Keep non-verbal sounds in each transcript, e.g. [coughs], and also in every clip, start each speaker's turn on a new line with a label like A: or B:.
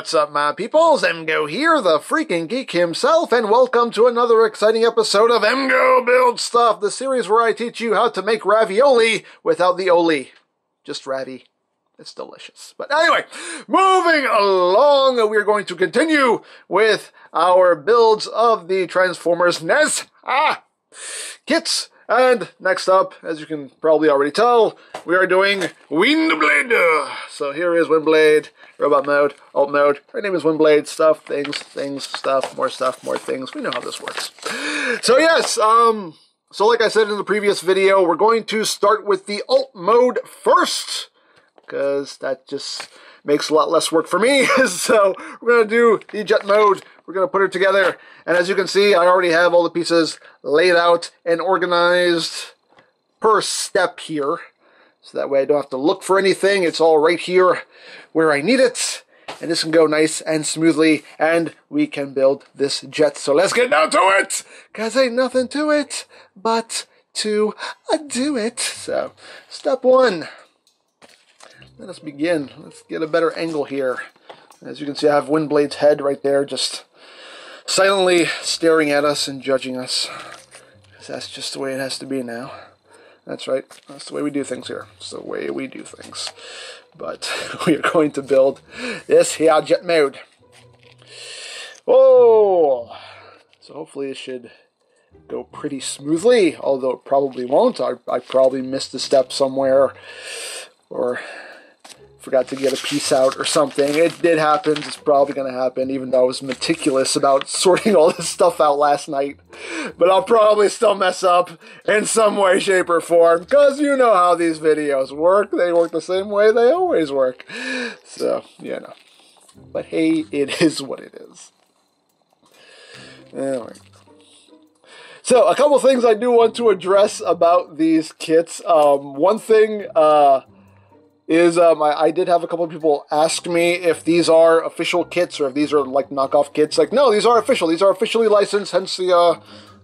A: what's up, my peoples? Emgo here, the freaking geek himself, and welcome to another exciting episode of Emgo Build Stuff, the series where I teach you how to make ravioli without the oli. Just ravi. It's delicious. But anyway, moving along, we're going to continue with our builds of the Transformers NES ah, kits. And next up, as you can probably already tell, we are doing Windblade. So here is Windblade, robot mode, alt mode. Her name is Windblade, stuff, things, things, stuff, more stuff, more things. We know how this works. So yes, um, so like I said in the previous video, we're going to start with the alt mode first, because that just makes a lot less work for me. [laughs] so we're going to do the jet mode. We're going to put it together. And as you can see, I already have all the pieces laid out and organized per step here. So that way I don't have to look for anything. It's all right here where I need it. And this can go nice and smoothly. And we can build this jet. So let's get down to it. Because ain't nothing to it but to do it. So step one. Let us begin. Let's get a better angle here. As you can see, I have Windblade's head right there, just silently staring at us and judging us. That's just the way it has to be now. That's right. That's the way we do things here. It's the way we do things. But [laughs] we are going to build this here jet mode. Oh! So hopefully it should go pretty smoothly, although it probably won't. I, I probably missed a step somewhere or forgot to get a piece out or something. It did happen. It's probably going to happen, even though I was meticulous about [laughs] sorting all this stuff out last night. But I'll probably still mess up in some way, shape, or form, because you know how these videos work. They work the same way they always work. So, you know. But hey, it [laughs] is what it is. Anyway. So, a couple things I do want to address about these kits. Um, one thing, uh, is um, I, I, did have a couple of people ask me if these are official kits or if these are like knockoff kits. Like, no, these are official. These are officially licensed, hence the uh,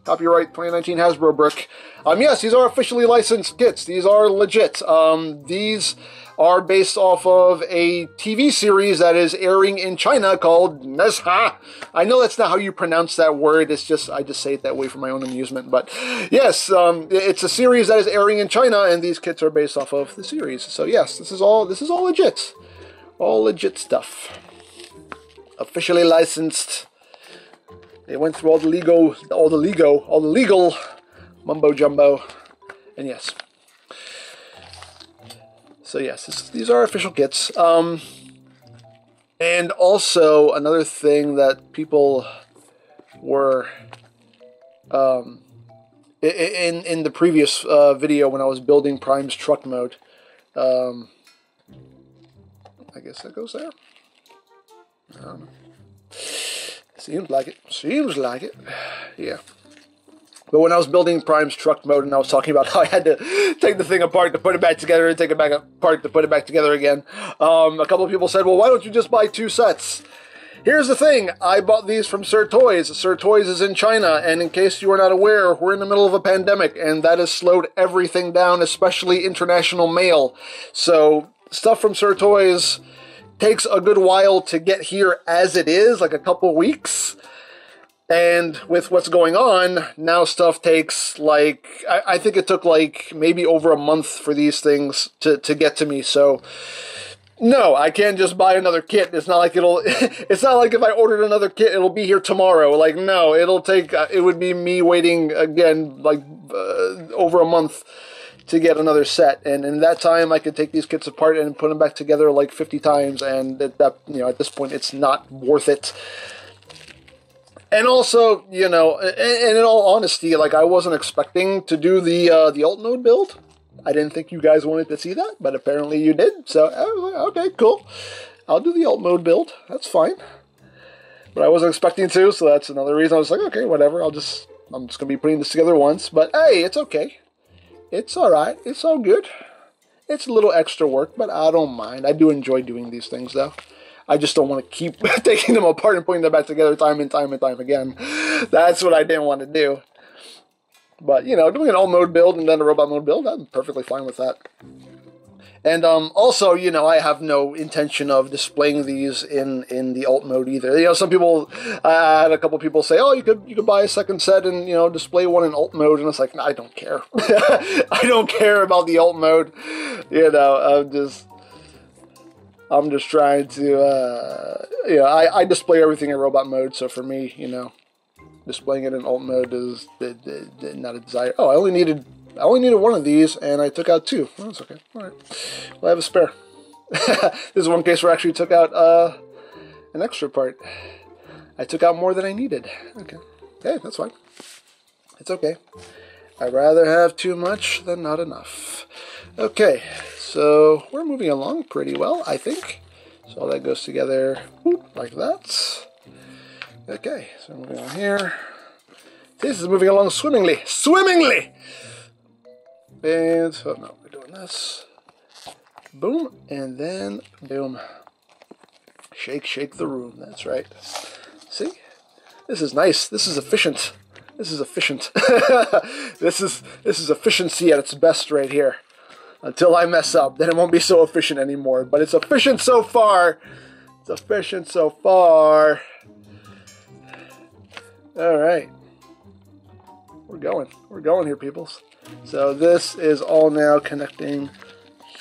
A: copyright 2019 Hasbro brick. Um, yes, these are officially licensed kits. These are legit. Um, these are based off of a TV series that is airing in China called Nezha. I know that's not how you pronounce that word. It's just I just say it that way for my own amusement. But yes, um, it's a series that is airing in China, and these kits are based off of the series. So yes, this is all this is all legit, all legit stuff. Officially licensed. They went through all the legal, all the legal, all the legal mumbo jumbo, and yes, so yes, this, these are official kits. Um, and also another thing that people were um, in in the previous uh, video when I was building Prime's truck mode. Um, I guess that goes there. Seems like it. Seems like it. [sighs] Yeah. But when I was building Prime's truck mode and I was talking about [laughs] how I had to take the thing apart to put it back together and take it back apart to put it back together again, um, a couple of people said, well, why don't you just buy two sets? Here's the thing, I bought these from Sir Toys. Sir Toys is in China, and in case you are not aware, we're in the middle of a pandemic, and that has slowed everything down, especially international mail. So, stuff from Sir Toys takes a good while to get here as it is, like a couple weeks. And with what's going on, now stuff takes like, I, I, think it took like maybe over a month for these things to, to get to me. So, no, I can't just buy another kit. It's not like it'll, [laughs] it's not like if I ordered another kit, it'll be here tomorrow. Like, no, it'll take, uh, it would be me waiting again, like uh, over a month to get another set. And in that time, I could take these kits apart and put them back together like 50 times. And at that, you know, at this point, it's not worth it and also, you know, and, in all honesty, like I wasn't expecting to do the uh, the alt mode build. I didn't think you guys wanted to see that, but apparently you did. So I was like, okay, cool. I'll do the alt mode build. That's fine. But I wasn't expecting to, so that's another reason I was like, okay, whatever. I'll just I'm just gonna be putting this together once. But hey, it's okay. It's all right. It's all good. It's a little extra work, but I don't mind. I do enjoy doing these things, though. I just don't want to keep [laughs] taking them apart and putting them back together time and time and time again. That's what I didn't want to do. But, you know, doing an all mode build and then a robot mode build, I'm perfectly fine with that. And um, also, you know, I have no intention of displaying these in, in the alt mode either. You know, some people, I had a couple people say, "Oh, you could you could buy a second set and you know display one in alt mode," and it's like, I don't care. [laughs] I don't care about the alt mode. You know, I'm just I'm just trying to, uh, you know, I, I display everything in robot mode. So for me, you know, displaying it in alt mode is not a desire. Oh, I only needed I only needed one of these, and I took out two. Oh, that's okay. All right. Well, I have a spare. [laughs] this is one case where I actually took out uh, an extra part. I took out more than I needed. Okay. Hey, that's fine. It's okay. I'd rather have too much than not enough. Okay, so we're moving along pretty well, I think. So all that goes together like that. Okay, so moving on here. This is moving along swimmingly. Swimmingly! And, oh no, we're doing this. Boom, and then boom. Shake, shake the room, that's right. See? This is nice. This is efficient. This is efficient. [laughs] this is this is efficiency at its best right here. Until I mess up, then it won't be so efficient anymore. But it's efficient so far. It's efficient so far. All right. We're going. We're going here, peoples. So this is all now connecting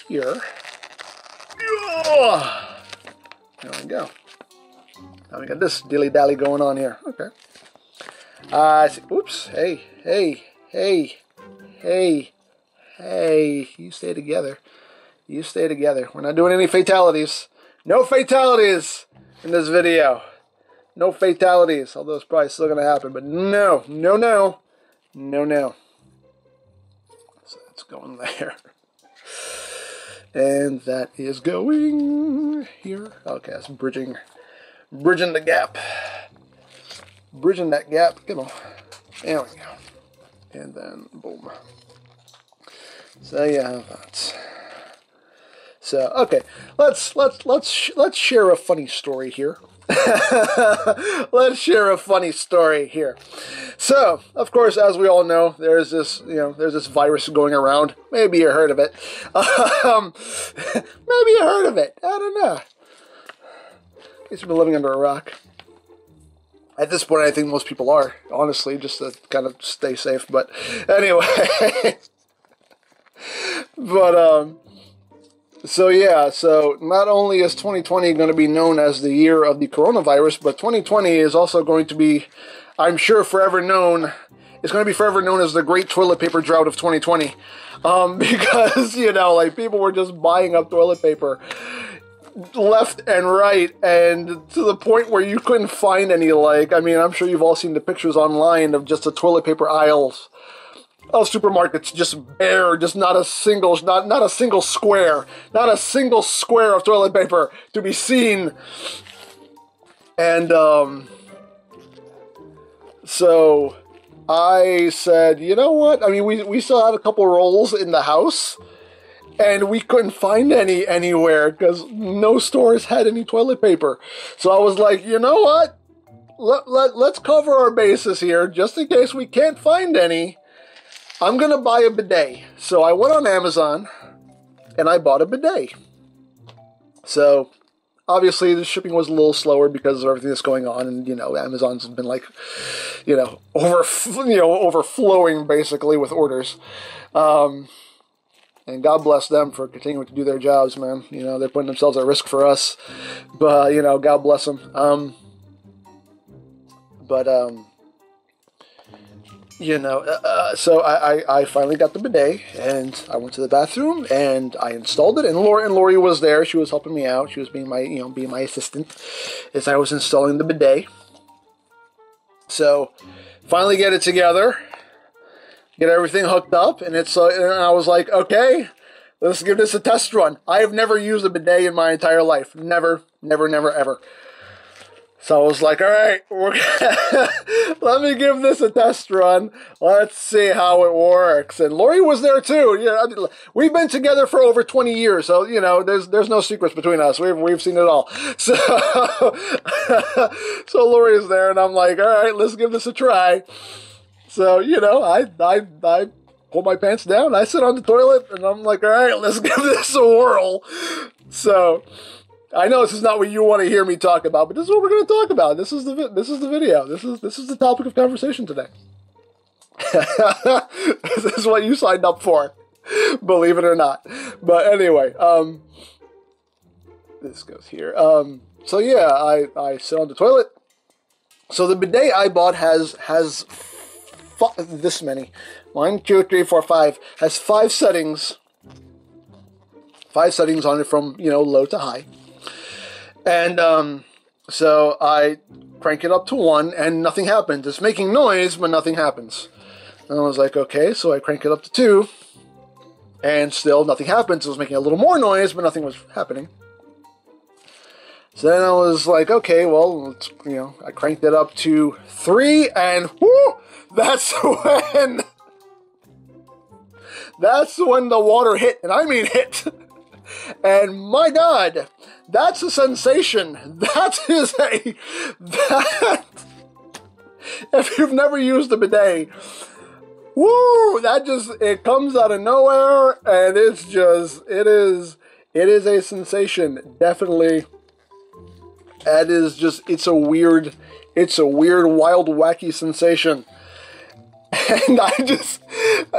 A: here. There we go. Now we got this dilly-dally going on here. Okay. Uh, oops. Hey, hey, hey, hey, hey. You stay together. You stay together. We're not doing any fatalities. No fatalities in this video. No fatalities. Although it's probably still going to happen. But no, no, no, no, no So that's going there. And that is going here. Okay, it's bridging, bridging the gap. Bridging that gap. Come on. There we go. And then boom. So yeah, that's. So okay, let's let's let's let's share a funny story here. [laughs] let's share a funny story here. So, of course, as we all know, there's this, you know, there's this virus going around. Maybe you heard of it. [laughs] Um, [laughs] maybe you heard of it. I don't know. You've been living under a rock. At this point, I think most people are, honestly, just to kind of stay safe. But anyway. but, um, so yeah, so not only is 2020 going to be known as the year of the coronavirus, but 2020 is also going to be I'm sure forever known. It's going to be forever known as the Great Toilet Paper Drought of 2020, um, [laughs] because you know, like people were just buying up toilet paper left and right, and to the point where you couldn't find any. Like, I mean, I'm sure you've all seen the pictures online of just the toilet paper aisles of supermarkets just bare, just not a single, not not a single square, not a single square of toilet paper to be seen. And um, so I said, you know what? I mean, we, we still had a couple rolls in the house, and we couldn't find any anywhere because no stores had any toilet paper. So I was like, you know what? Let, let, let's cover our bases here just in case we can't find any. I'm going to buy a bidet. So I went on Amazon and I bought a bidet. So obviously the shipping was a little slower because of everything that's going on and you know amazon's been like you know over you know overflowing basically with orders um, and god bless them for continuing to do their jobs man you know they're putting themselves at risk for us but you know god bless them um, but um, you know, uh, uh, so I, I, I, finally got the bidet and I went to the bathroom and I installed it and Laura and Lori was there. She was helping me out. She was being my you know being my assistant as I was installing the bidet. So finally get it together, get everything hooked up, and it's uh, and I was like, okay, let's give this a test run. I have never used a bidet in my entire life. Never, never, never, ever. So I was like, all right, [laughs] let me give this a test run. Let's see how it works. And Lori was there too. Yeah, we've been together for over 20 years, so you know, there's there's no secrets between us. We've we've seen it all. [laughs] So [laughs] so Lori is there, and I'm like, all right, let's give this a try. So you know, I I I pull my pants down. I sit on the toilet and I'm like, all right, let's give this a whirl. So I know this is not what you want to hear me talk about, but this is what we're going to talk about. This is the this is the video. This is this is the topic of conversation today. [laughs] this is what you signed up for, believe it or not. But anyway, um, this goes here. Um, so yeah, I I sit on the toilet. So the bidet I bought has has this many, one, two, three, four, five, has five settings. Five settings on it from you know low to high. And um, so I crank it up to one, and nothing happens. It's making noise, but nothing happens. And I was like, okay, so I crank it up to two, and still nothing happens. It was making a little more noise, but nothing was happening. So then I was like, okay, well, you know, I cranked it up to three, and whoo, that's [laughs] when, that's when the water hit, and I mean hit. [laughs] And my God, that's a sensation. [laughs] That is a that. If you've never used a bidet, woo! That just it comes out of nowhere, and it's just it is it is a sensation. Definitely, that is just it's a weird, it's a weird, wild, wacky sensation [laughs] and I just [laughs]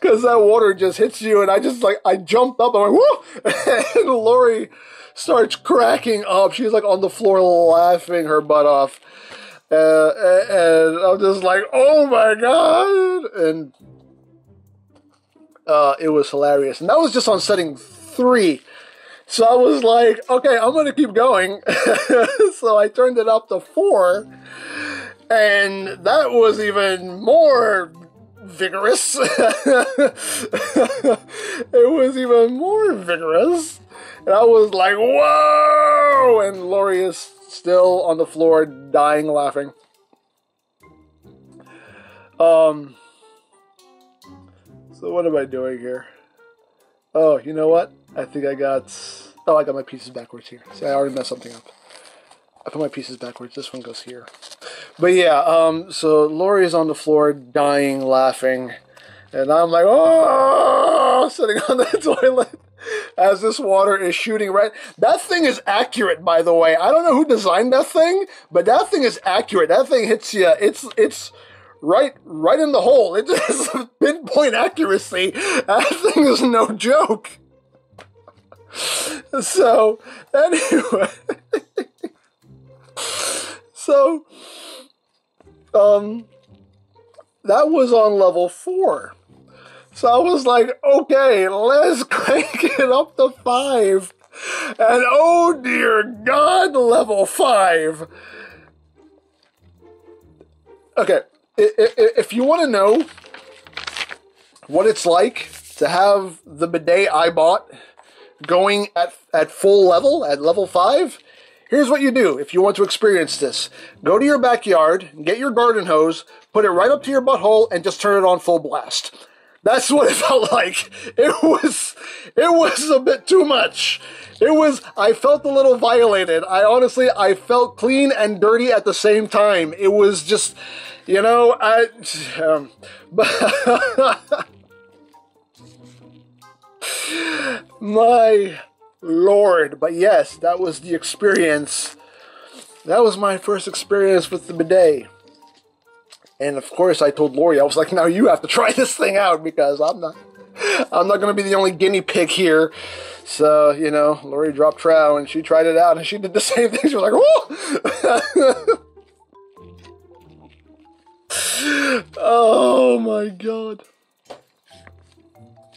A: because that water just hits you, and I just like I jumped up. I'm like, whoa! [laughs] And Lori starts cracking up. She's like on the floor laughing her butt off, uh, and I'm just like, oh my god! And uh, it was hilarious, and that was just on setting three. So I was like, okay, I'm gonna keep going. so I turned it up to four and that was even more vigorous. [laughs] it was even more vigorous. And I was like, whoa! And Lori is still on the floor, dying laughing. Um, so what am I doing here? Oh, you know what? I think I got. Oh, I got my pieces backwards here. See, I already messed something up. I put my pieces backwards. This one goes here. But yeah, um, so Lori is on the floor, dying, laughing, and I'm like, oh, [laughs] sitting on the [laughs] toilet as this water is shooting right. That thing is accurate, by the way. I don't know who designed that thing, but that thing is accurate. That thing hits you. It's it's right right in the hole. It is [laughs] pinpoint accuracy. That thing is no joke. So anyway. So um, that was on level four. So I was like, okay, let's [laughs] crank it up to five. And oh dear God, level five. Okay, if you want to know what it's like to have the bidet I bought going at, at full level, at level five, Here's what you do if you want to experience this. Go to your backyard, get your garden hose, put it right up to your butthole, and just turn it on full blast. That's what it [laughs] felt like. It was, it was a bit too much. It was, I felt a little violated. I honestly, I felt clean and dirty at the same time. It was just, you know, I, um, but, [laughs] my, Lord. But yes, that was the experience. That was my first experience with the bidet. And of course, I told Lori, I was like, now you have to try [laughs] this thing out because I'm not. I'm not going to be the only guinea pig here. So, you know, Lori dropped trow and she tried it out and she did the [laughs] same thing. She was like, whoa! [laughs] oh my god.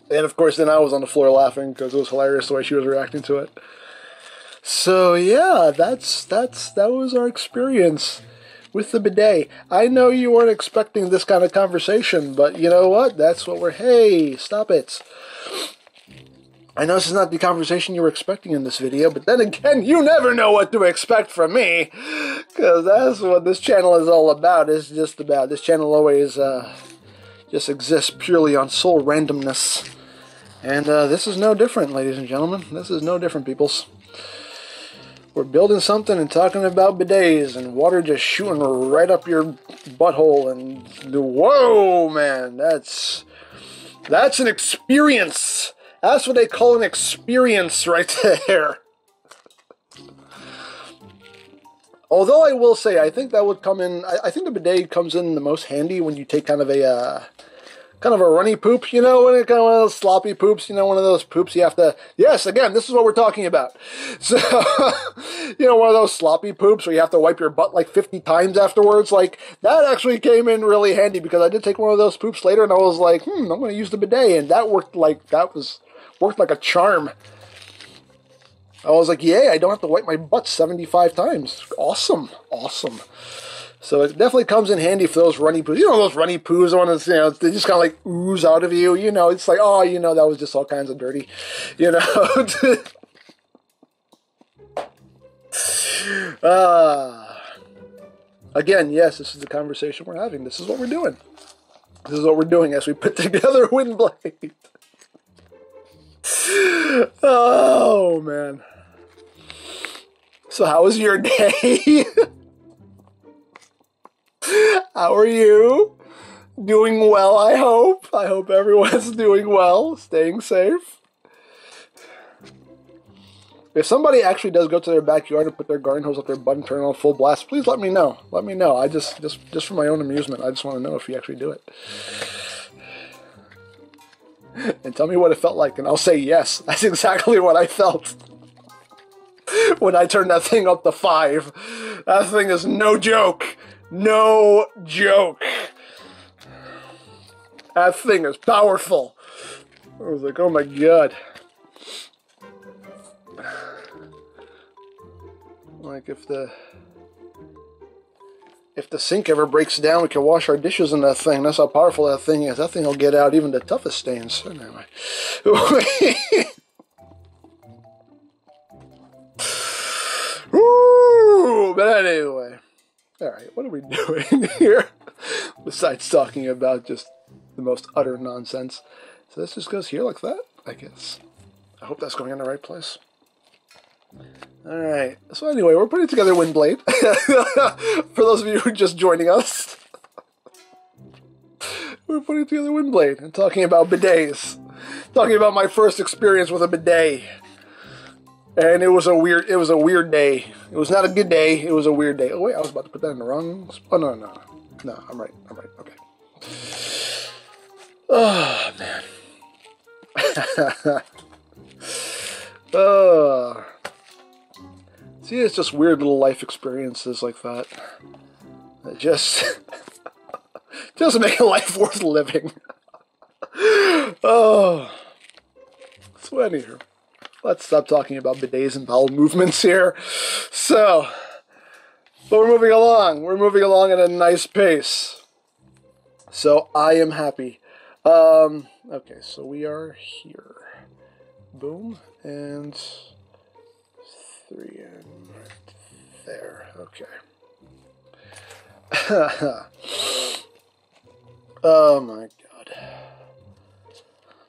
A: And of course, then I was on the floor laughing because it was hilarious the way she was reacting to it. So yeah, that's that's that was our experience with the bidet. I know you weren't expecting this kind of conversation, but you know what? That's what we're. Hey, stop it! I know this is not the conversation you were expecting in this video, but then again, you never know what to expect from me, because that's what this channel is all about. It's just about this channel always uh, just exists purely on soul randomness. And uh, this is no different, ladies and gentlemen. This is no different, peoples. We're building something and talking about bidets and water just shooting right up your butthole and whoa, man, that's That's an experience. That's what they call an experience right [laughs] there. Although I will say, I think that would come in. I, I think the bidet comes in the most handy when you take kind of a uh, kind of a runny poop, you know, it kind of one of those sloppy poops, you know, one of those poops you have to. Yes, again, this is what we're talking about. [laughs] So, you know, one of those sloppy poops where you have to wipe your butt like 50 times afterwards. Like that actually came in really handy because I did take one of those poops later, and I was like, hmm, I'm going to use the bidet, and that worked like that was worked like a charm. I was like, yay, I don't have to wipe my butt 75 times. Awesome. Awesome. So it definitely comes in handy for those runny poos. You know those runny poos, the ones you know they just kind of like ooze out of you. You know, it's like oh, you know that was just all kinds of dirty. [laughs] You know. uh, [laughs] again, yes, this is the conversation we're having. This is what we're doing. This is what we're doing as we put [laughs] together Windblade. oh man. So how was your day? How are you? Doing well, I hope. I hope everyone's [laughs] doing well, staying safe. If somebody actually does go to their backyard and put their garden hose up their butt and turn on full blast, please let me know. Let me know. I just, just, just for my own amusement, I just want to know if you actually do it. And tell me what it felt like, and I'll say yes. [laughs] That's exactly what I felt [laughs] when I turned that thing up to five. That thing is no joke. No joke. That thing is powerful. I was like, oh my god. Like if the if the sink ever breaks down, we can wash our dishes in that thing. That's how powerful that thing is. That thing will get out even the toughest stains. [laughs] Anyway. Ooh, but anyway. Alright, what are we [laughs] doing here? Besides talking about just the most utter nonsense. So this just goes here like that, I guess. I hope that's going in the right place. Alright, so anyway, we're putting together Windblade. [laughs] For those of you who are just joining us. [laughs] we're putting together Windblade and talking about bidets. Talking about my first experience with a bidet and it was a weird it was a weird day. It was not a good day. It was a weird day. Oh wait i was about to put that in the wrong oh no no. No no. i'm right i'm right okay. [sighs] Oh man. [laughs] Oh. See it's just weird little life experiences like that. That just [laughs] just make life worth living. [laughs] Oh. So anywho let's stop talking about bidets and bowel movements here. So, but we're moving along. We're moving along at a nice pace. So I am happy. Um, okay, so we are here. Boom, and three and right there. Okay. [laughs] oh my god.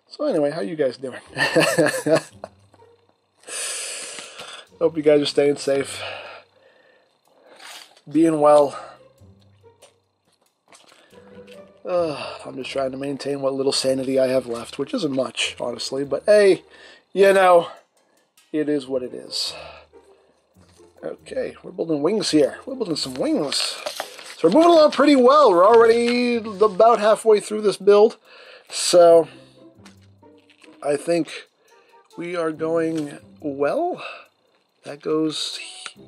A: So anyway, how you guys doing? [laughs] Hope you guys are staying safe, being well. Uh, I'm just trying to maintain what little sanity I have left, which isn't much, honestly. But hey, you know, it is what it is. Okay, we're building wings here. We're building some wings. So we're moving along pretty well. We're already about halfway through this build. So I think we are going well. That goes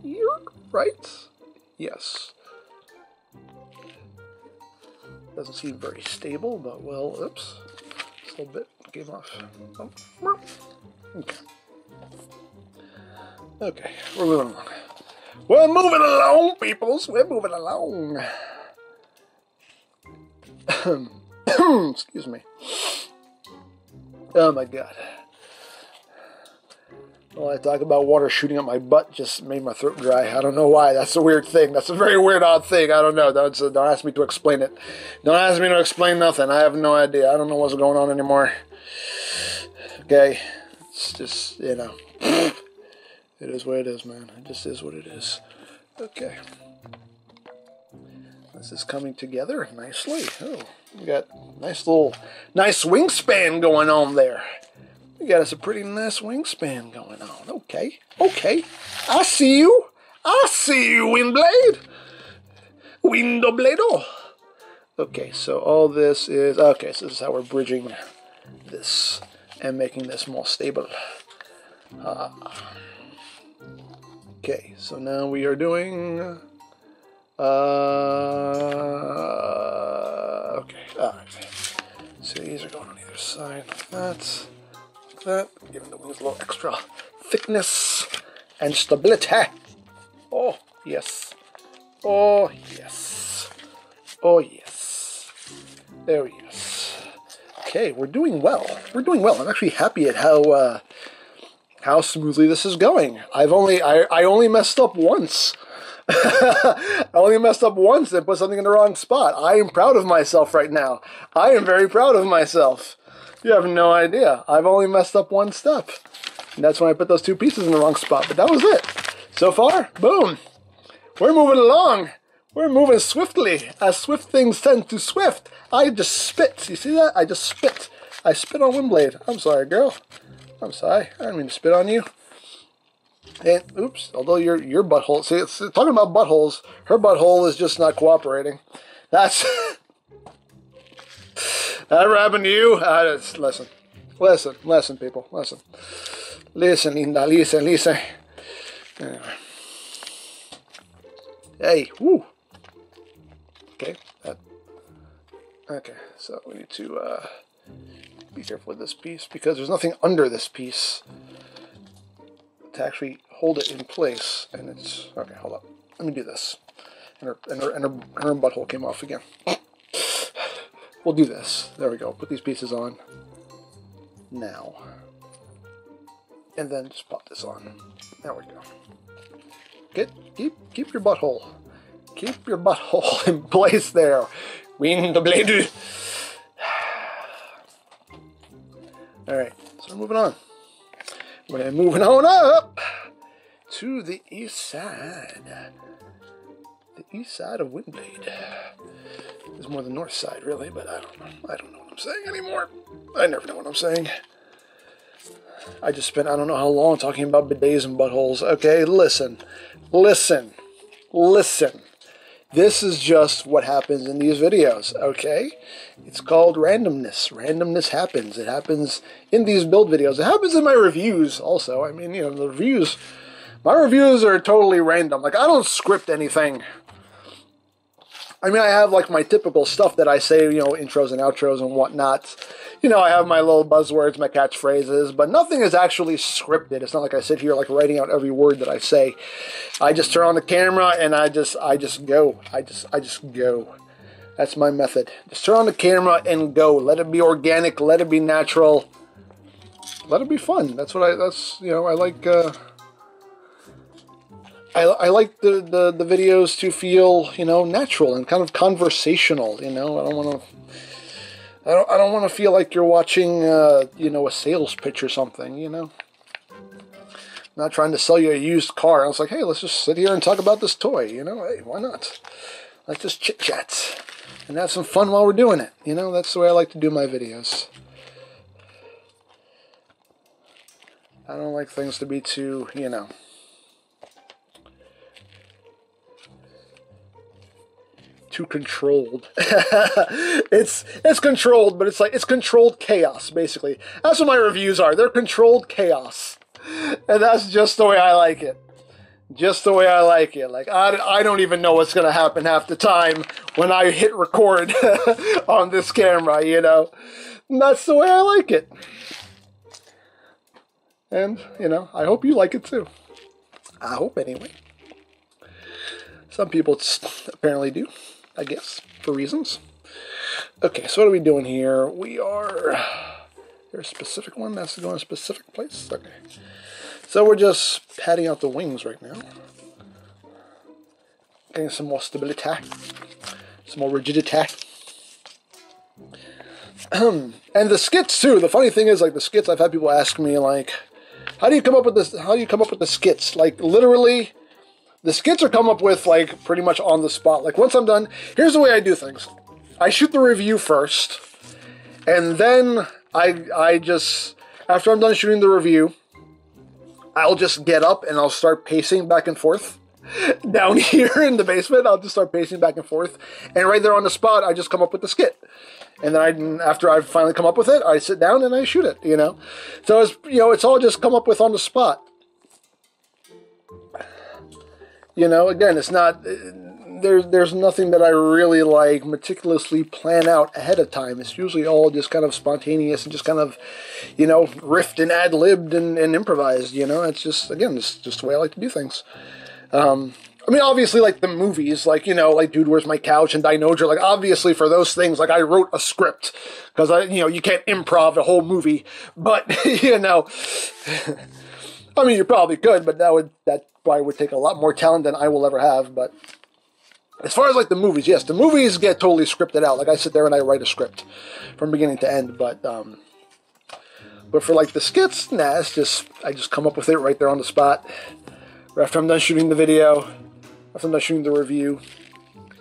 A: here, right? Yes. Doesn't seem very stable, but well, oops. Just a little bit came off. Oh. Okay. Okay, we're moving along. We're moving along, peoples. We're moving along. [coughs] Excuse me. Oh my god. Well, I talk about water shooting up my butt just made my throat dry. I don't know why. That's a weird thing. That's a very weird, odd thing. I don't know. Don't, don't ask me to explain it. Don't ask me to explain nothing. I have no idea. I don't know what's going on anymore. Okay? It's just, you know. It is what it is, man. It just is what it is. Okay. This is coming together nicely. Oh, we got nice little, nice wingspan going on there. We got us a pretty nice wingspan going on. Okay, okay. I see you. I see you, Windblade. Windobledo. Okay, so all this is, okay, so this is how we're bridging this and making this more stable. Uh, okay, so now we are doing, uh, okay, alright. So these are going on either side like that, like that, giving the wings a little extra thickness and stability. Oh, yes. Oh, yes. Oh, yes. There he is. Okay, we're doing well. We're doing well. I'm actually happy at how uh, how smoothly this is going. I've only I, I only messed up once. I only messed up once and put something in the wrong spot. I am proud of myself right now. I am very proud of myself. You have no idea. I've only messed up one step. And that's when I put those two pieces in the wrong spot. But that was it. So far, boom. We're moving along. We're moving swiftly, as swift things tend to swift. I just spit. You see that? I just spit. I spit on Windblade. I'm sorry, girl. I'm sorry. I didn't mean to spit on you. And oops, although your your butthole. See, it's talking about buttholes. Her butthole is just not cooperating. That's [laughs] that happened to you. Uh, listen, listen, listen, people, listen, listen, Linda, listen, listen. Anyway. Hey, woo. Okay, that. Okay, so we need to uh, be careful with this piece because there's nothing under this piece to actually hold it in place. And it's okay. Hold up. Let me do this. And her and her and her, her butthole came off again. We'll do this. There we go. Put these pieces on now, and then just pop this on. There we go. Get keep keep your butthole. Keep your butthole [laughs] in place there. Wind the blade. [sighs] Alright, so moving on. We're moving on up to the east side. The east side of Windblade. It's more the north side, really, but I don't know. I don't know what I'm saying anymore. I never know what I'm saying. I just spent I don't know how long talking about bidets and buttholes. Okay, listen, listen, listen. This is just what happens in these videos, okay? It's called randomness. Randomness happens. It happens in these build videos. It happens in my reviews also. I mean, you know, the reviews, my reviews are totally random. Like, I don't script anything. I mean, I have like my typical stuff that I say, you know, intros and outros and whatnot. You know, I have my little buzzwords, my catchphrases, but nothing is actually scripted. It's not like I sit here like writing out every word that I say. I just turn on the camera and I just, I just go. I just, I just go. That's my method. Just turn on the camera and go. Let it be organic. Let it be natural. Let it be fun. That's what I. That's you know. I like. Uh, I, I like the, the, the videos to feel you know natural and kind of conversational. You know, I don't want to. I don't, I don't want to feel like you're watching, uh, you know, a sales pitch or something, you know. I'm not trying to sell you a used car. I was like, hey, let's just sit here and talk about this toy, you know. Hey, why not? Let's just chit chat and have some fun while we're doing it. You know, that's the way I like to do my videos. I don't like things to be too, you know. Too controlled. [laughs] it's it's controlled, but it's like it's controlled chaos basically. That's what my reviews are. They're controlled chaos, and that's just the way I like it. Just the way I like it. Like I, I don't even know what's gonna happen half the time when I hit record [laughs] on this camera. You know, and that's the way I like it. And you know, I hope you like it too. I hope anyway. Some people apparently do. I guess, for reasons. Okay, so what are we doing here? We are... There's a specific one that's going to a specific place? Okay. So we're just patting out the wings right now. Getting some more stability, some more rigidity. [clears throat] and the skits too. The funny thing is, like the skits, I've had people ask me, like, "How do you come up with this? How do you come up with the skits?" Like literally, The skits are come up with like pretty much on the spot. Like once I'm done, here's the way I do things. I shoot the review first, and then I I just after I'm done shooting the review, I'll just get up and I'll start pacing back and forth [laughs] down [laughs] here in the basement. I'll just start pacing back and forth, and right there on the spot, I just come up with the skit. And then I, after I've finally come up with it, I sit down and I shoot it. You know, so it's you know it's all just come up with on the spot. You know, again, it's not there's there's nothing that I really like meticulously plan out ahead of time. It's usually all just kind of spontaneous and just kind of, you know, riffed and ad libbed and, and improvised. You know, it's just again, it's just the way I like to do things. Um, I mean, obviously, like the movies, like you know, like Dude, Where's My Couch and Dinoja. Like obviously, for those things, like I wrote a script because I, you know, you can't improv a whole movie, but [laughs] you know. [laughs] I mean, you probably could, but that would that probably would take a lot more talent than I will ever have. But as far as like the movies, yes, the movies get totally scripted out. Like I sit there and I write a script from beginning to end. But um, but for like the skits, nah, it's just I just come up with it right there on the spot. after I'm done shooting the video, after I'm done shooting the review,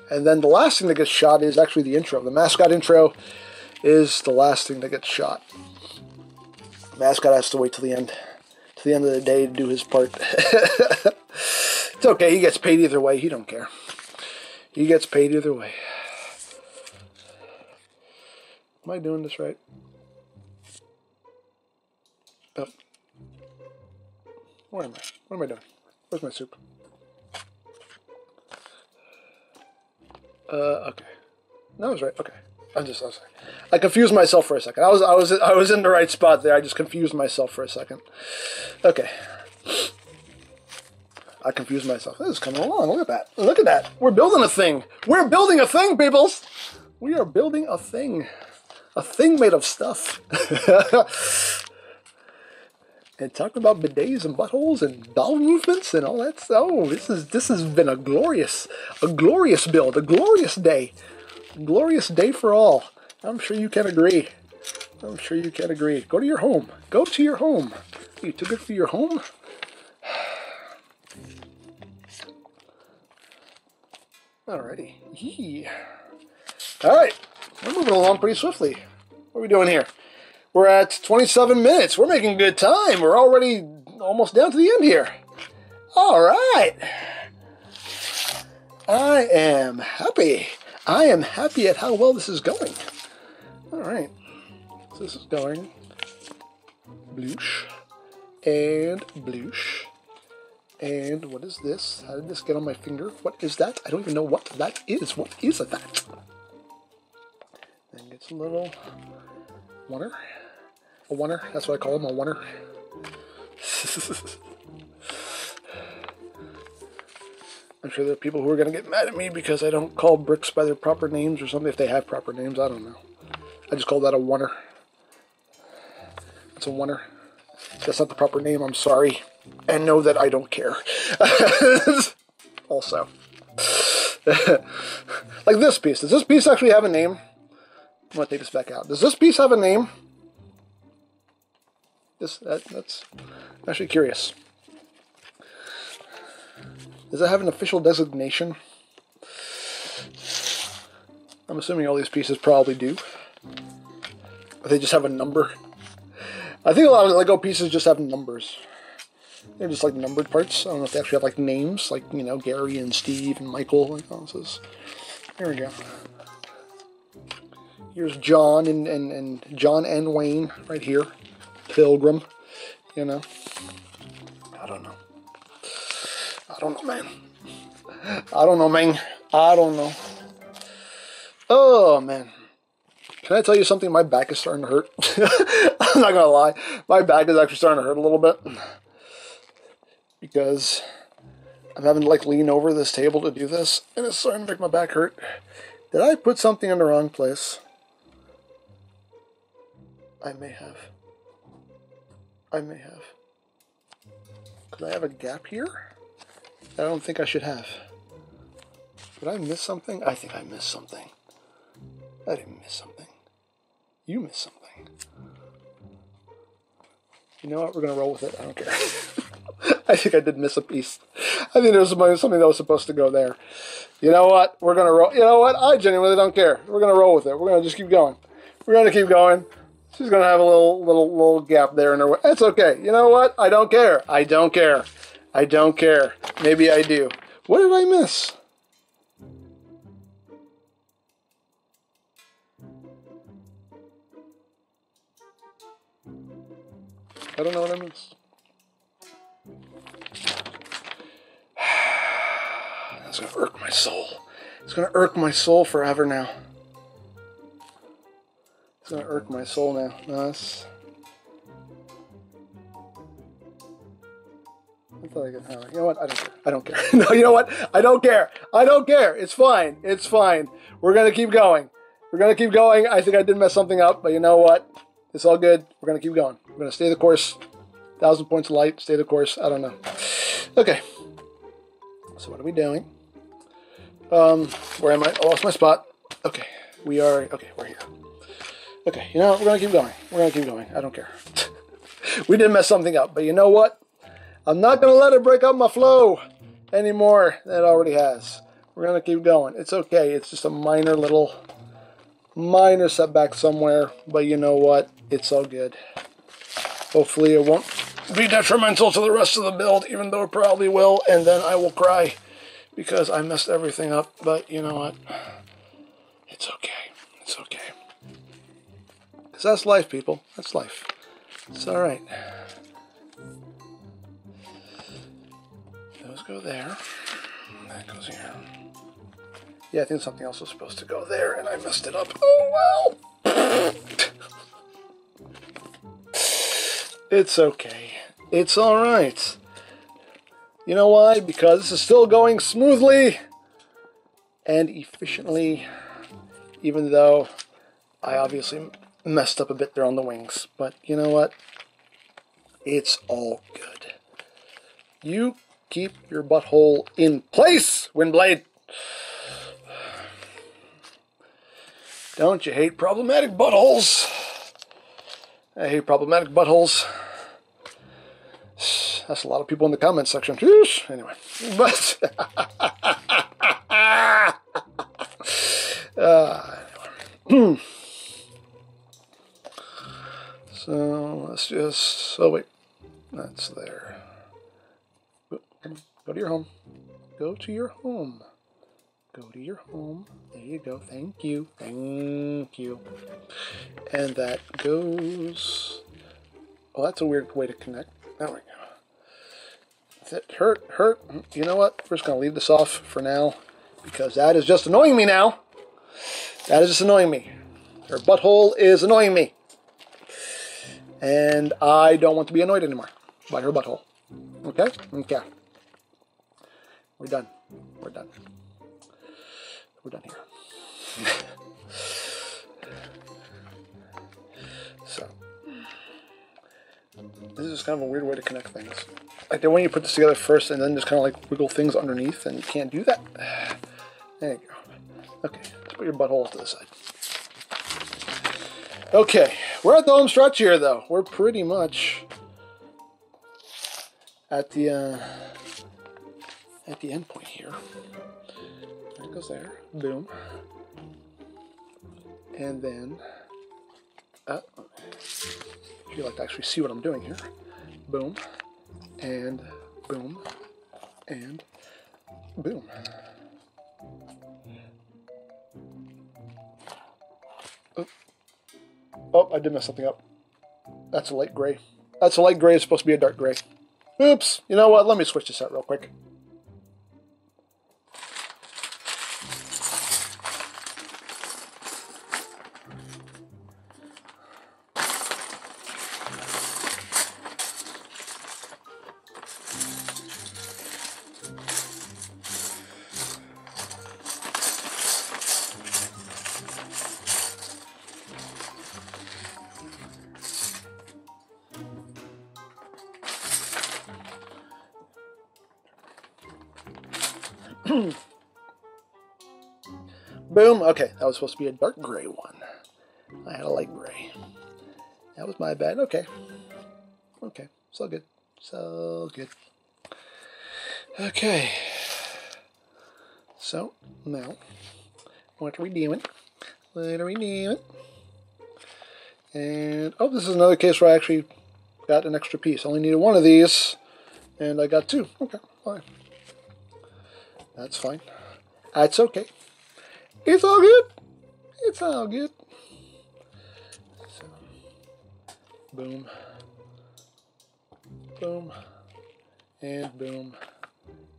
A: and then the last thing that gets shot is actually the intro. The mascot intro is the last thing that gets shot. mascot has to wait till the end, to the end of the day to do his part. [laughs] it's okay. He gets paid either way. He don't care. He gets paid either way. Am I doing this right? Oh. Where am I? What am I doing? Where's my soup? Uh, okay. No, I was right. Okay. I'm just, I was, I confused myself for a second. I was, I was, I was in the right spot there. I just confused myself for a second. Okay. I confused myself. This is coming along. Look at that. Look at that. We're building a thing. We're building a thing, peoples. We are building a thing. A thing made of stuff. [laughs] and talking about bidets and buttholes and bowel movements and all that. Oh, this is this has been a glorious, a glorious build, a glorious day, glorious day for all. I'm sure you can agree. I'm sure you can agree. Go to your home. Go to your home. You too good for your home? Alrighty. Yee. Alright. We're moving along pretty swiftly. What are we doing here? We're at 27 minutes. We're making good time. We're already almost down to the end here. Alright. I am happy. I am happy at how well this is going. Alright. So this is going bloosh and bloosh and what is this? How did this get on my finger? What is that? I don't even know what that is. What is that? Then gets a little oneer. A oneer. That's what I call them, a oneer. [laughs] I'm sure there are people who are going to get mad at me because I don't call bricks by their proper names or something. If they have proper names, I don't know. I just call that a oneer. It's a oneer. That's not the proper name, I'm sorry and know that I don't care. [laughs] also. [laughs] like this piece. Does this piece actually have a name? I'm going to take this back out. Does this piece have a name? This that, That's actually curious. Does it have an official designation? I'm assuming all these pieces probably do. But they just have a number. I think a lot of Lego pieces just have numbers. They're just like numbered parts. I don't know if they actually have like names, like, you know, Gary and Steve and Michael. Like, oh, this is, here we go. Here's John and, and, and John and Wayne right here. Pilgrim, you know. I don't know. I don't know, man. I don't know, man. I don't know. Oh, man. Can I tell you something? My back is starting to hurt. [laughs] I'm not going to lie. My back is actually starting to hurt a little bit because I'm having to like lean over this table to do this, and it's starting to make my back hurt. Did I put something in the wrong place? I may have. I may have. Could I have a gap here? I don't think I should have. Did I miss something? I think I missed something. I didn't miss something. You missed something. You know what? We're going to roll with it. I don't care. [laughs] I think I did miss a piece. I think there's something that was supposed to go there. You know what? We're gonna roll. You know what? I genuinely don't care. We're gonna roll with it. We're gonna just keep going. We're gonna keep going. She's gonna have a little little little gap there in her. That's okay. You know what? I don't care. I don't care. I don't care. Maybe I do. What did I miss? I don't know what I missed. [sighs] That's gonna irk my soul. It's gonna irk my soul forever now. It's gonna irk my soul now. No, that's. I I have it. You know what? I don't care. I don't care. [laughs] no, you know what? I don't care. I don't care. It's fine. It's fine. We're gonna keep going. We're gonna keep going. I think I did mess something up, but you know what? It's all good. We're gonna keep going. We're gonna stay the course. Thousand points of light. Stay the course. I don't know. Okay. So what are we doing? Um, where am I? I lost my spot. Okay. We are. Okay, we're here. Okay. You know, we're gonna keep going. We're gonna keep going. I don't care. [laughs] we did mess something up, but you know what? I'm not gonna let it break up my flow anymore than it already has. We're gonna keep going. It's okay. It's just a minor little minor setback somewhere, but you know what? It's all good. Hopefully it won't be detrimental to the rest of the build, even though it probably will, and then I will cry because I messed everything up, but you know what? It's okay. It's okay. Because that's life, people. That's life. It's alright. Those go there. That goes here. Yeah, I think something else was supposed to go there, and I messed it up. Oh, well. it's okay. It's alright. You know why? Because this is still going smoothly and efficiently, even though I obviously messed up a bit there on the wings. But you know what? It's all good. You keep your butthole in place, Windblade. Don't you hate problematic buttholes? I hate problematic buttholes. That's a lot of people in the comments section. Anyway, but uh, [laughs] anyway. [clears throat] so let's just. Oh wait, that's there. Go, go to your home. Go to your home. Go to your home. There you go. Thank you. Thank you. And that goes. Well, that's a weird way to connect. There we go. That hurt, hurt. You know what? We're just going to leave this off for now because that is just annoying me now. That is just annoying me. Her butthole is annoying me. And I don't want to be annoyed anymore by her butthole. Okay? Okay. We're done. We're done. We're done here. [sighs] so, this is kind of a weird way to connect things. Like, they want you to put this together first and then just kind of like wiggle things underneath, and you can't do that. [sighs] There you go. Okay, let's put your butthole to the side. Okay, we're at the home stretch here, though. We're pretty much at the uh, at the end point here. It goes there. Boom. And then, uh, if you like to actually see what I'm doing here, boom, and boom, and boom. Oh, oh I did mess something up. That's a light gray. That's a light gray. It's supposed to be a dark gray. Oops. You know what? Let me switch this out real quick. Okay, that was supposed to be a dark gray one. I had a light gray. That was my bad. Okay. Okay, so good. So good. Okay. So, now, what are we doing? What are we it. And, oh, this is another case where I actually got an extra piece. I only needed one of these, and I got two. Okay, fine. That's fine. That's okay. It's all good. It's all good. So, boom. Boom. And boom.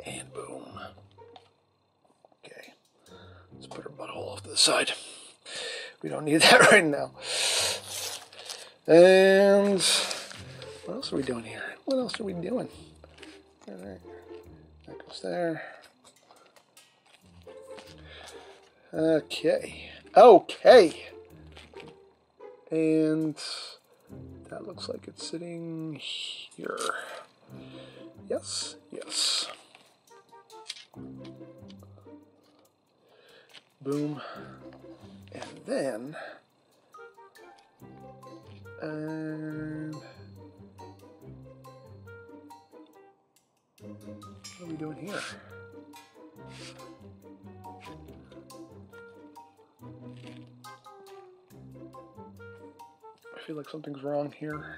A: And boom. Okay. Let's put our butthole off to the side. We don't need [laughs] that right now. And what else are we doing here? What else are we doing? Alright. That goes there. Okay. Okay. And that looks like it's sitting here. Yes, yes. Boom. And then, and what are we doing here? Feel like something's wrong here.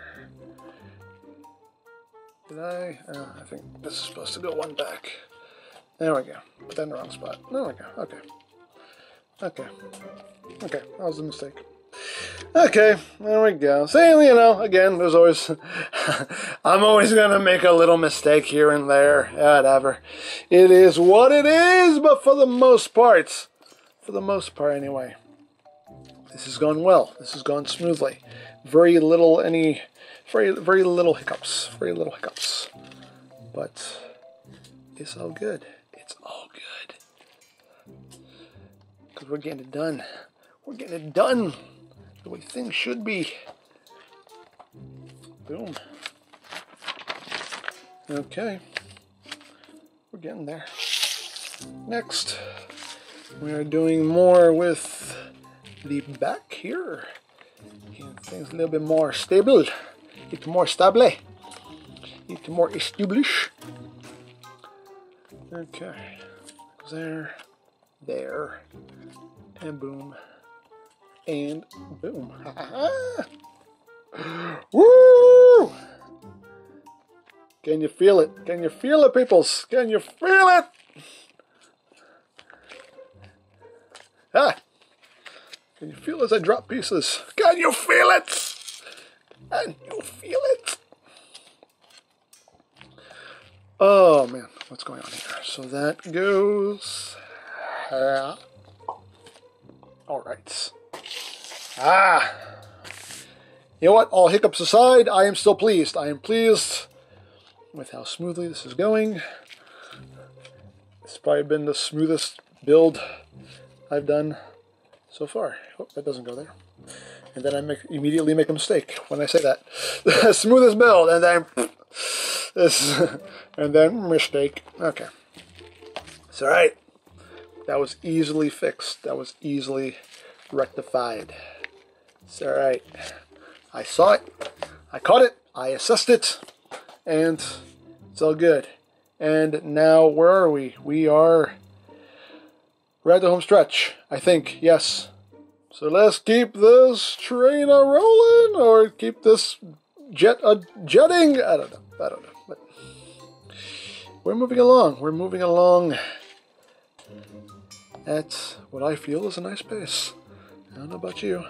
A: Did I? Uh, I think this is supposed to go one back. There we go. Put that in the wrong spot. There we go. Okay. Okay. Okay. That was a mistake. Okay, there we go. See, you know, again, there's always, [laughs] I'm always gonna make a little mistake here and there, whatever. It is what it is, but for the most part, for the most part anyway, this has gone well. This has gone smoothly. Very little, any, very, very little hiccups. Very little hiccups. But it's all good. It's all good. Because we're getting it done. We're getting it done the way things should be. Boom. Okay. We're getting there. Next, we are doing more with the back here. Things a little bit more stable. It's more stable. It's more established. Okay. There, there, and boom and boom. [laughs] Woo! Can you feel it? Can you feel it, peoples? Can you feel it? Ah! Can you feel as I drop pieces? Can you feel it? Can you feel it? Oh man, what's going on here? So that goes. Uh, all right. Ah. You know what? All hiccups aside, I am still pleased. I am pleased with how smoothly this is going. It's probably been the smoothest build I've done so far. Oh, that doesn't go there. And then I make, immediately make a mistake when I say that. [laughs] the smoothest build, and then this, [laughs] and then mistake. Okay, it's all right. That was easily fixed. That was easily rectified. It's all right. I saw it. I caught it. I assessed it. And it's all good. And now, where are we? We are. At the home stretch, I think. Yes. So let's keep this train a rolling or keep this jet a jetting. I don't know. I don't know. But we're moving along. We're moving along at what I feel is a nice pace. I don't know about you.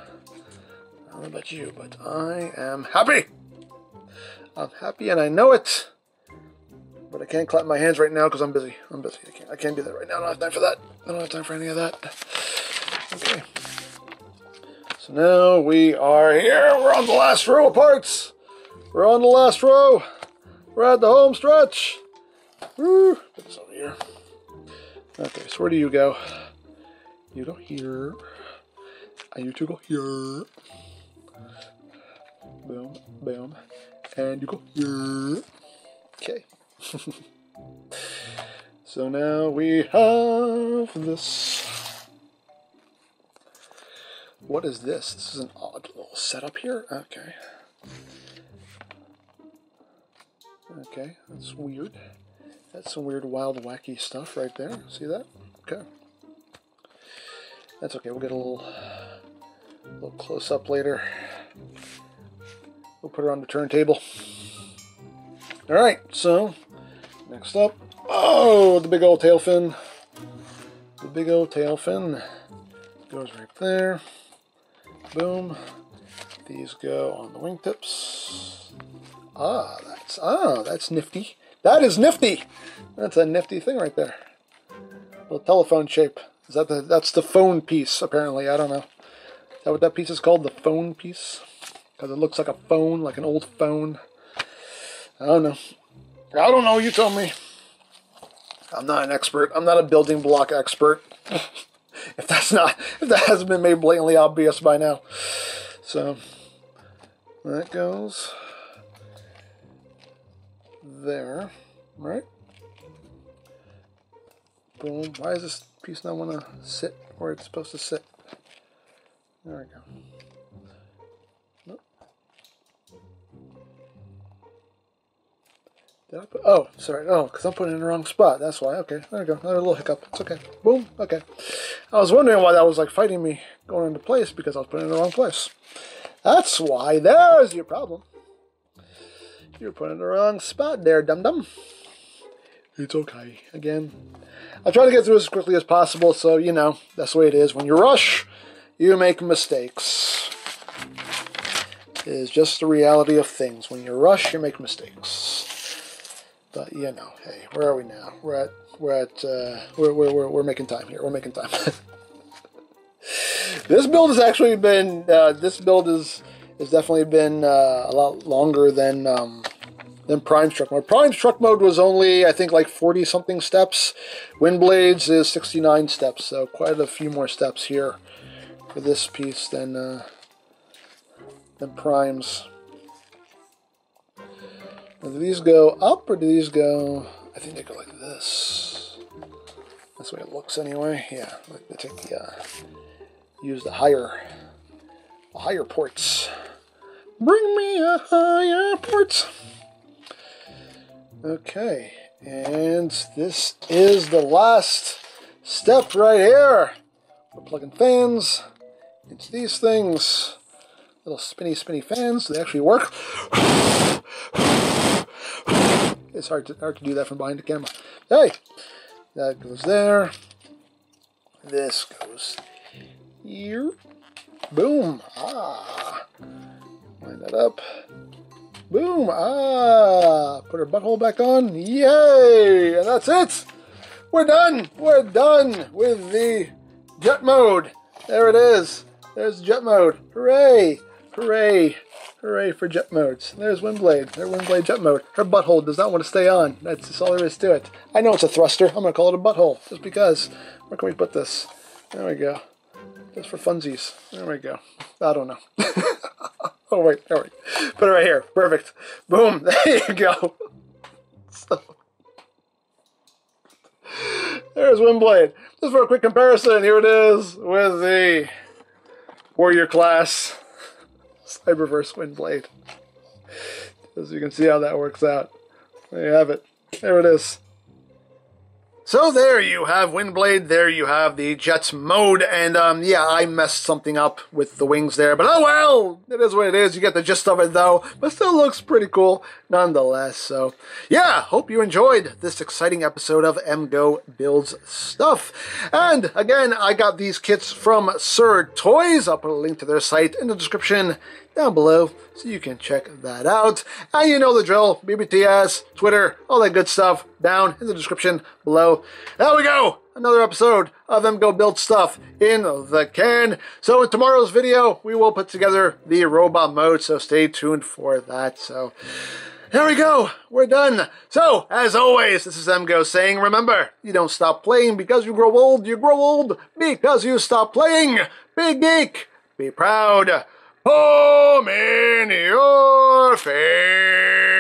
A: I don't know about you, but I am happy. I'm happy and I know it. But I can't clap my hands right now because I'm busy. I'm busy. I can't, I can't do that right now. I don't have time for that. I don't have time for any of that. Okay. So now we are here. We're on the last row of parts. We're on the last row. We're at the home stretch. Woo. Put this over here. Okay, so where do you go? You go here. And you two go here boom, boom, and you go yeah. Okay. [laughs] so now we have this. What is this? This is an odd little setup here. Okay. Okay, that's weird. That's some weird, wild, wacky stuff right there. See that? Okay. That's okay. We'll get a little, little close up later. We'll put her on the turntable. All right. So next up, oh, the big old tail fin. The big old tail fin goes right there. Boom. These go on the wingtips. Ah, that's ah, that's nifty. That is nifty. That's a nifty thing right there. Little telephone shape. Is that the that's the phone piece, apparently. I don't know. Is that what that piece is called? The phone piece? Because it looks like a phone, like an old phone. I don't know. I don't know, you tell me. I'm not an expert. I'm not a building block expert. [laughs] if that's not if that hasn't been made blatantly obvious by now. So that goes there, right? Boom. Why is this piece not want to sit where it's supposed to sit? There we go. Did I put, oh, sorry. Oh, because I'm putting it in the wrong spot. That's why. Okay, there we go. Another little hiccup. It's okay. Boom. Okay. I was wondering why that was like fighting me going into place because I was putting it in the wrong place. That's why. There's your problem. You're putting in the wrong spot there, dum dum. It's okay. Again, I try to get through as quickly as possible, so you know that's the way it is. When you rush, you make mistakes. It is just the reality of things. When you rush, you make mistakes. But you know, hey, where are we now? We're at we're at uh, we're, we're we're we're making time here. We're making time. [laughs] this build has actually been uh, this build is has definitely been uh, a lot longer than um, than Prime Truck Mode. Prime Truck Mode was only, I think, like 40 something steps. Windblades is 69 steps, so quite a few more steps here for this piece than uh, than Prime's. Now, do these go up or do these go? I think they go like this. That's the way it looks anyway. Yeah, they take the uh, use the higher the higher ports. Bring me a higher port. Okay, and this is the last step right here. We're plugging fans into these things. Little spinny, spinny fans. They actually work. [sighs] It's hard to, hard to do that from behind the camera. Hey, that goes there. This goes here. Boom. Ah. Line that up. Boom! Ah! Put her butthole back on. Yay! And that's it! We're done! We're done with the jet mode. There it is. There's jet mode. Hooray! Hooray! Hooray for jet modes. There's Windblade. There's Windblade jet mode. Her butthole does not want to stay on. That's, all there is to it. I know it's a thruster. I'm going to call it a butthole. Just because. Where can we put this? There we go. Just for funsies. There we go. I don't know. [laughs] Oh, wait, all right. Put it right here. Perfect. Boom. [laughs] There you go. So, there's Windblade. Just for a quick comparison, here it is with the Warrior class Cyberverse Windblade. As you can see how that works out. There you have it. There it is. So there you have Windblade, there you have the Jets mode, and um, yeah, I messed something up with the wings there, but oh well, it is what it is, you get the gist of it though, but still looks pretty cool nonetheless, so yeah, hope you enjoyed this exciting episode of EmGo Builds Stuff, and again, I got these kits from SirToys, I'll put a link to their site in the description down below so you can check that out. And you know the drill, BBTS, Twitter, all that good stuff down in the description below. There we go! Another episode of EmGo Build Stuff in the can. So in tomorrow's video, we will put together the robot mode, so stay tuned for that. So there we go. We're done. So, as always, this is EmGo saying, remember, you don't stop playing because you grow old. You grow old because you stop playing. Big geek. Be proud home in your face.